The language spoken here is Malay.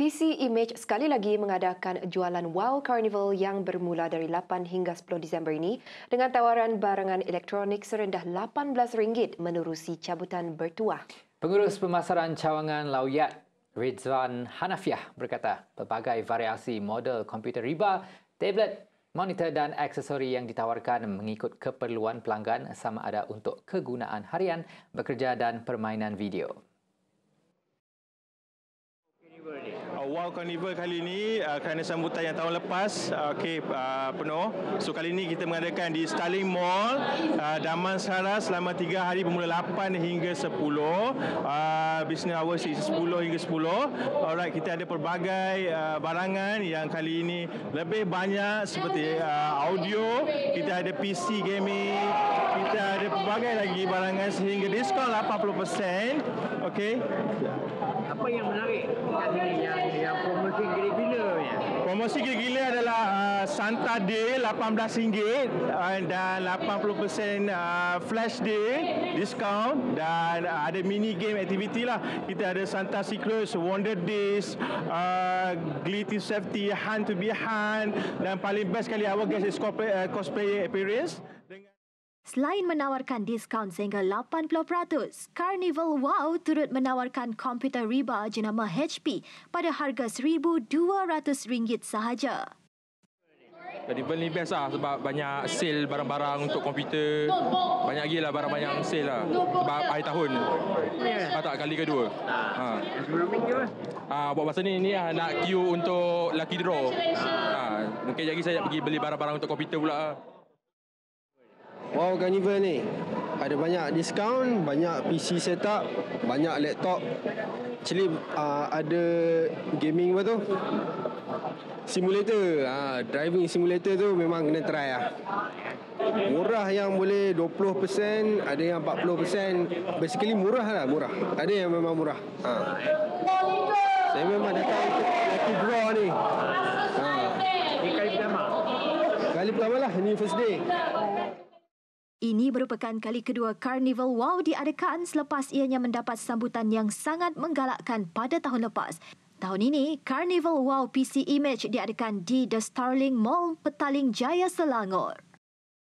PC Image sekali lagi mengadakan jualan Wow Carnival yang bermula dari 8 hingga 10 Disember ini dengan tawaran barangan elektronik serendah RM18 menerusi cabutan bertuah. Pengurus pemasaran cawangan Lauyat Rizwan Hanafiah berkata pelbagai variasi model komputer riba, tablet, monitor dan aksesori yang ditawarkan mengikut keperluan pelanggan sama ada untuk kegunaan harian, bekerja dan permainan video. Wow Carnival kali ini uh, kerana sambutan yang tahun lepas uh, okay, uh, penuh. So kali ini kita mengadakan di Starling Mall uh, Daman Sara selama 3 hari bermula 8 hingga 10. Uh, business hours 10 hingga 10. Alright, kita ada pelbagai uh, barangan yang kali ini lebih banyak seperti uh, audio, kita ada PC gaming, kita ada pelbagai lagi barangan sehingga diskaun 80%. Okay. Yang menarik sini yang yang promosi gila-gila ni? Promosi gila-gila adalah uh, Santa Day RM18 uh, dan 80% uh, Flash Day diskaun dan uh, ada mini game activity lah. Kita ada Santa Secrets, Wonder Days, uh, Glitty Safety, Hunt to be Hunt dan paling best sekali our guest is cosplay, uh, cosplay appearance. Selain menawarkan diskaun sehingga 80%, Carnival Wow turut menawarkan komputer riba jenama HP pada harga RM1,200 sahaja. Carnival ni best lah sebab banyak sale barang-barang untuk komputer. Banyak lagi lah barang banyak sale lah. Sebab akhir tahun. Ah, tak, kali kedua. Ha. Ah, buat masa ni, ni lah, nak queue untuk lucky draw. Ha. Mungkin lagi saya pergi beli barang-barang untuk komputer pula lah. Wow Carnival ni ada banyak diskaun, banyak PC setup, banyak laptop. Actually uh, ada gaming apa tu? Simulator. Uh, driving simulator tu memang kena try lah. Murah yang boleh 20%, ada yang 40%. Basically murah lah, murah. Ada yang memang murah. Ha. Saya memang datang lucky draw ni. Ha. Ini kali pertama. Kali pertama lah, ni first day. Ini merupakan kali kedua Carnival Wow diadakan selepas ianya mendapat sambutan yang sangat menggalakkan pada tahun lepas. Tahun ini, Carnival Wow PC Image diadakan di The Starling Mall, Petaling Jaya, Selangor.